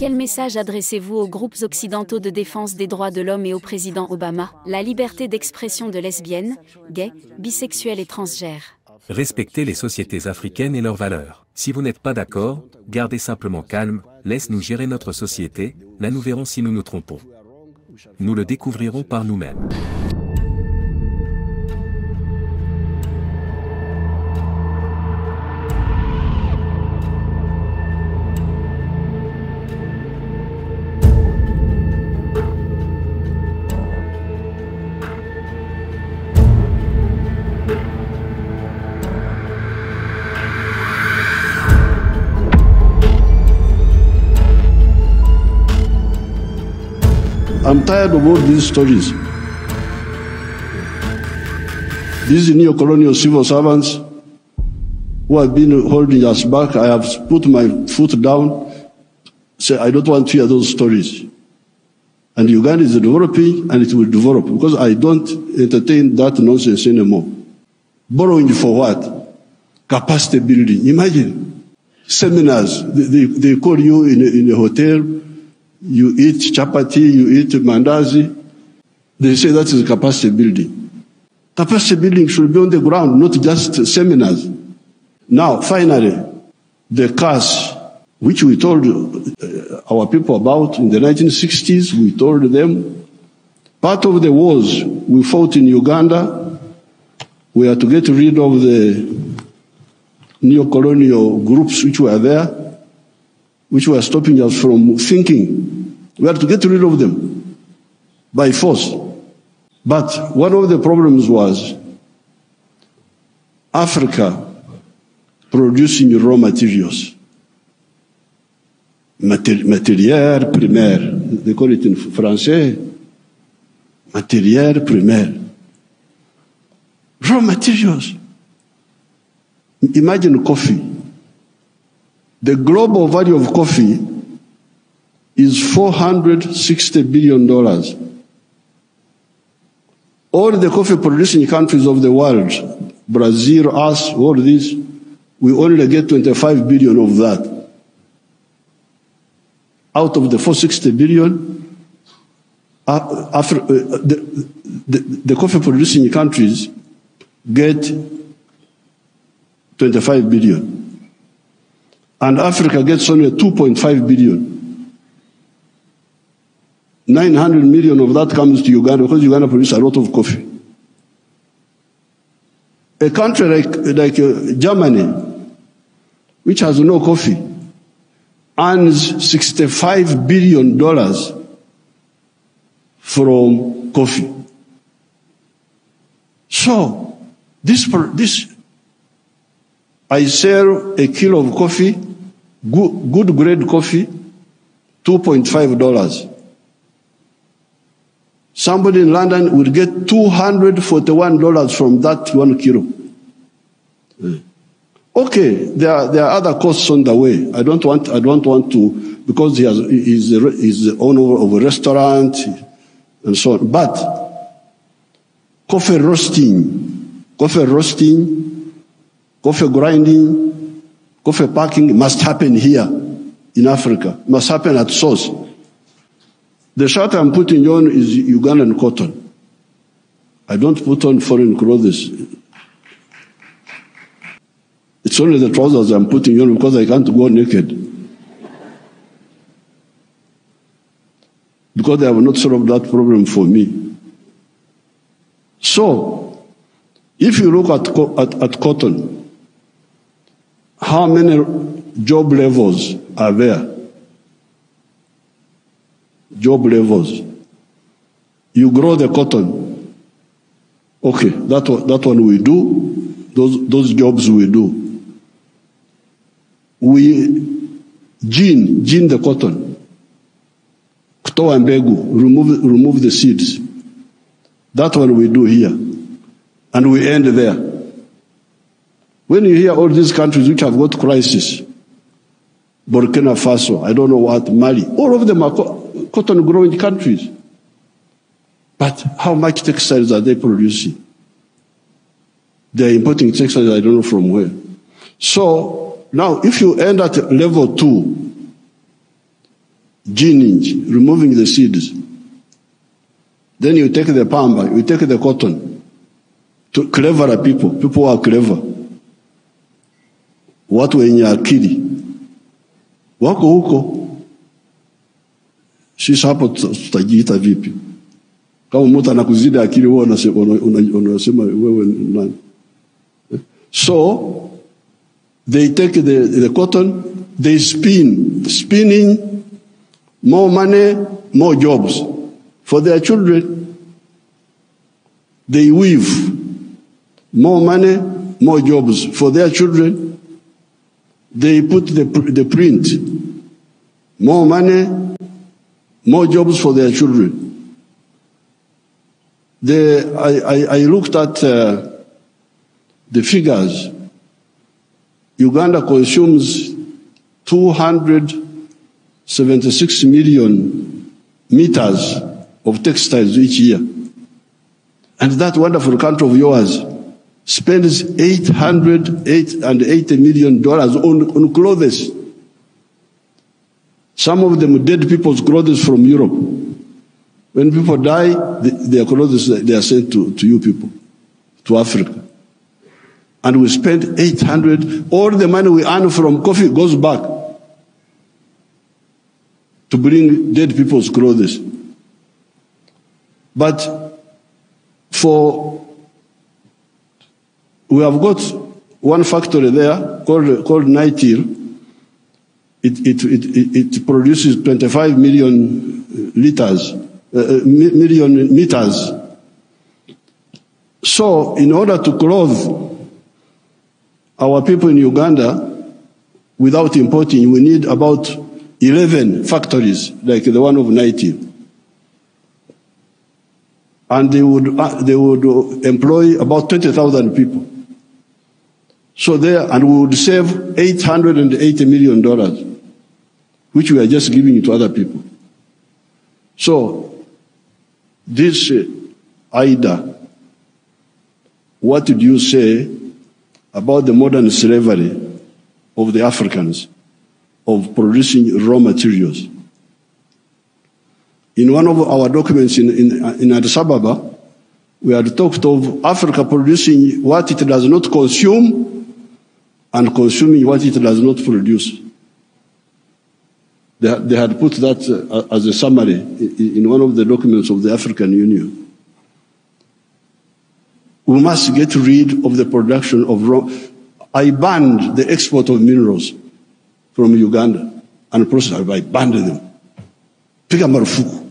Quel message adressez-vous aux groupes occidentaux de défense des droits de l'homme et au président Obama? La liberté d'expression de lesbiennes, gays, bisexuels et transgères. Respectez les sociétés africaines et leurs valeurs. Si vous n'êtes pas d'accord, gardez simplement calme, laisse-nous gérer notre société, là nous verrons si nous nous trompons. Nous le découvrirons par nous-mêmes. I'm tired of all these stories. These neo-colonial civil servants who have been holding us back, I have put my foot down, say I don't want to hear those stories. And Uganda is developing and it will develop because I don't entertain that nonsense anymore. Borrowing for what? Capacity building. Imagine seminars. They, they, they call you in a, in a hotel you eat chapati, you eat mandazi. They say that is capacity building. Capacity building should be on the ground, not just seminars. Now, finally, the cars, which we told uh, our people about in the 1960s, we told them part of the wars we fought in Uganda were to get rid of the neo-colonial groups which were there which were stopping us from thinking. We had to get rid of them by force. But one of the problems was Africa producing raw materials. Matériel primaire. They call it in français. Matériel primaire. Raw materials. Imagine coffee. The global value of coffee is $460 billion. All the coffee producing countries of the world, Brazil, us, all this, we only get 25 billion of that. Out of the 460 billion, uh, Afri- uh, the, the, the coffee producing countries get 25 billion and Africa gets only 2.5 billion. 900 million of that comes to Uganda because Uganda produces a lot of coffee. A country like, like uh, Germany, which has no coffee, earns $65 billion from coffee. So, this, this, I sell a kilo of coffee good, grade coffee, $2.5. Somebody in London will get $241 from that one kilo. Eh. Okay, there are, there are other costs on the way. I don't want, I don't want to, because he has, he's, he's the owner of a restaurant and so on. But coffee roasting, coffee roasting, coffee grinding, coffee packing must happen here in Africa, must happen at source. The shirt I'm putting on is Ugandan cotton. I don't put on foreign clothes. It's only the trousers I'm putting on because I can't go naked. Because they have not solved that problem for me. So, if you look at, at, at cotton, how many job levels are there? Job levels. You grow the cotton. Okay, that one, that one we do. Those, those jobs we do. We gene, gene the cotton. Kutoa mbegu, remove, remove the seeds. That one we do here. And we end there. When you hear all these countries which have got crisis, Burkina Faso, I don't know what, Mali, all of them are cotton growing countries. But how much textiles are they producing? They're importing textiles, I don't know from where. So now, if you end at level two, ginning, removing the seeds. Then you take the pamba, you take the cotton. To cleverer people, people who are clever. Watu wenye akili wako huko. Sisi hapo tutajiita vipi? Kama mtu anakuzidi akili, wewe unasema wewe nani? So they take the, the cotton, they spin, spinning more money, more jobs for their children. They weave more money, more jobs for their children. They put the, the print, more money, more jobs for their children. The, I, I, I looked at uh, the figures. Uganda consumes 276 million meters of textiles each year. And that wonderful country of yours spends 880 million dollars on, on clothes. Some of them dead people's clothes from Europe. When people die, the, their clothes they are sent to, to you people, to Africa. And we spend 800, all the money we earn from coffee goes back to bring dead people's clothes. But for, we have got one factory there called, called Nytil. It, it, it, it, produces 25 million liters, uh, million meters. So in order to clothe our people in Uganda, without importing, we need about 11 factories like the one of Nytil and they would, uh, they would employ about 20,000 people. So there, and we would save $880 million, which we are just giving to other people. So, this uh, IDA, what did you say about the modern slavery of the Africans of producing raw materials? In one of our documents in, in, in Addis Ababa, we had talked of Africa producing what it does not consume and consuming what it does not produce. They, they had put that uh, as a summary in, one of the documents of the African Union. We must get rid of the production of raw. I banned the export of minerals from Uganda and process. I banned them. Piga marufuku.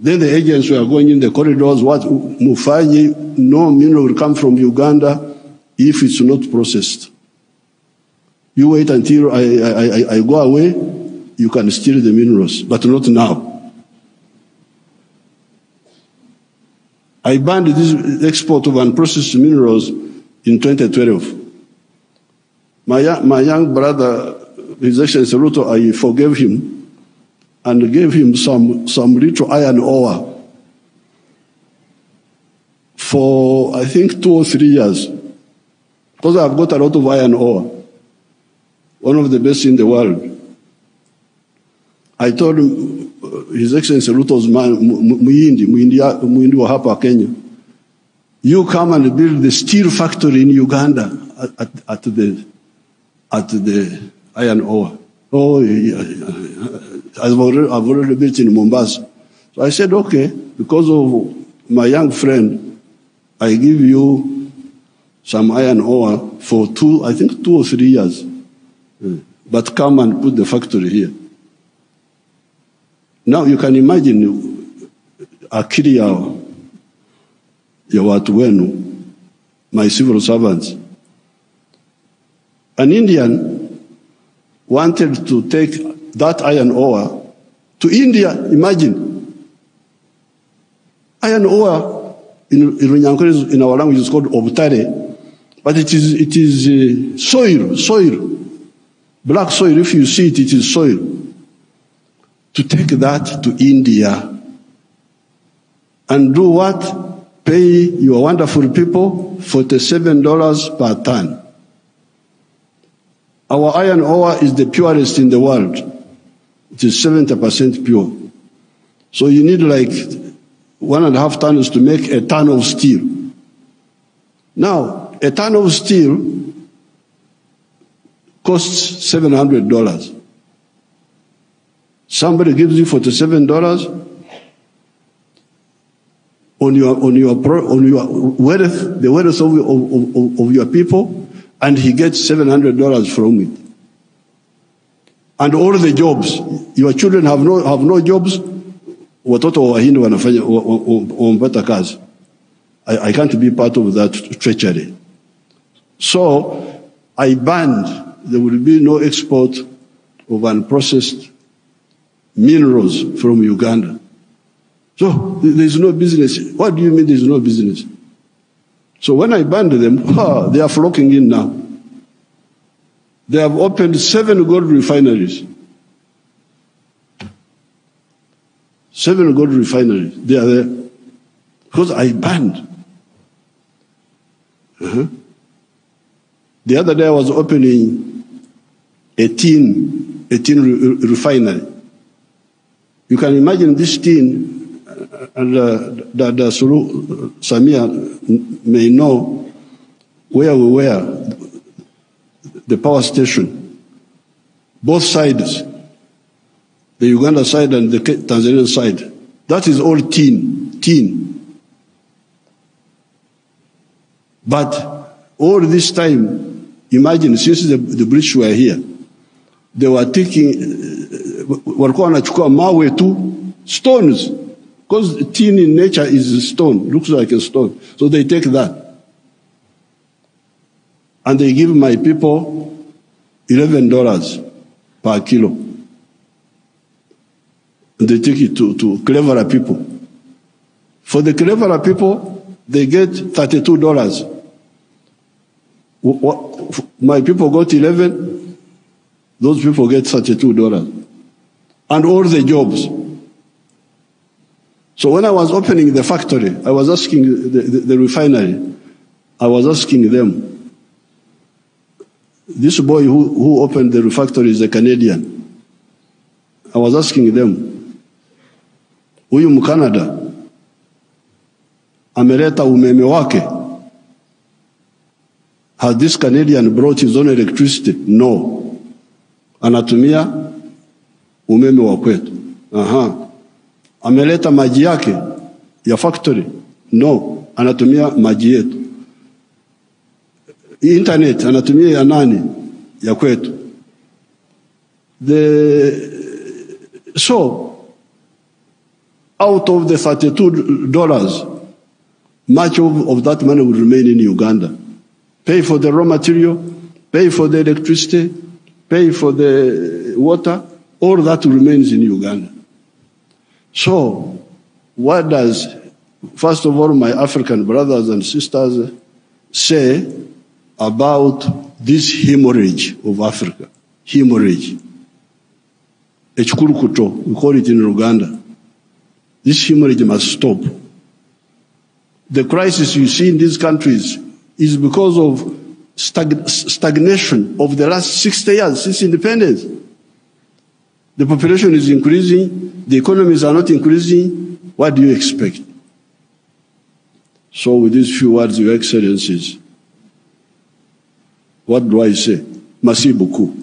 Then the agents were going in the corridors, what Mufanyi, no mineral will come from Uganda if it's not processed. You wait until I, I, I, I go away, you can steal the minerals, but not now. I banned this export of unprocessed minerals in 2012. My, my young brother, His Excellency Ruto, I forgave him and gave him some, some little iron ore for, I think, two or three years. Because I've got a lot of iron ore, one of the best in the world. I told His Excellency Ruto's man, Muindi, Muindi wa hapa Kenya, you come and build the steel factory in Uganda at, at, the, at the iron ore. Oh, yeah, I've already, I've already built in Mombasa. So I said, okay, because of my young friend, I give you some iron ore for two, I think two or three years. But come and put the factory here. Now you can imagine akili ya, ya watu wenu, my civil servants. An Indian wanted to take that iron ore to India, imagine. Iron ore in, in, in our language is called obtare, but it is, it is uh, soil, soil. Black soil, if you see it, it is soil. To take that to India and do what? Pay your wonderful people $47 per ton. Our iron ore is the purest in the world. It is 70% pure. So you need like one and a half tons to make a ton of steel. Now, a ton of steel costs $700. Somebody gives you $47 on your, on your, on your wealth, the wealth of, of, of, your people, and he gets $700 from it. And all the jobs, your children have no, have no jobs, watoto wa wahindi wanafanya wamepata kazi. I can't be part of that treachery. So I banned, there will be no export of unprocessed minerals from Uganda. So there's no business. What do you mean there's no business? So when I banned them, they are flocking in now. They have opened seven gold refineries. Seven gold refineries. They are there. Because I banned. The other day I was opening a tin, a tin re- refinery. You can imagine this tin, uh, and uh, that uh, Suluhu Samia may know where we were, the power station, both sides, the Uganda side and the Tanzanian side. That is all tin, tin. But all this time, imagine since the, the British were here, they were taking, uh, walikuwa wanachukua mawe tu, stones, because tin in nature is a stone, looks like a stone. So they take that. And they give my people $11 per kilo. And they take it to, to cleverer people. For the cleverer people, they get $32. What, my people got 11, those people get $32. And all the jobs. So when I was opening the factory, I was asking the, the, the refinery, I was asking them, this boy who, who opened the factory is a Canadian. I was asking them, huyu Mkanada ameleta umeme wake. Has this Canadian brought his own electricity? No. Anatumia umeme wa kwetu. Aha. Ameleta maji yake ya factory? No. Anatumia maji yetu. Internet anatumia ya nani? Ya kwetu. The, so, out of the $32, much of, of that money will remain in Uganda. Pay for the raw material, pay for the electricity, pay for the water, all that remains in Uganda. So, what does, first of all, my African brothers and sisters say about this hemorrhage of Africa? Hemorrhage. Echikurukuto, we call it in Uganda. This hemorrhage must stop. The crisis you see in these countries is because of stag- stagnation of the last 60 years since independence. The population is increasing, the economies are not increasing. What do you expect? So, with these few words, Your Excellencies, what do I say? Merci beaucoup.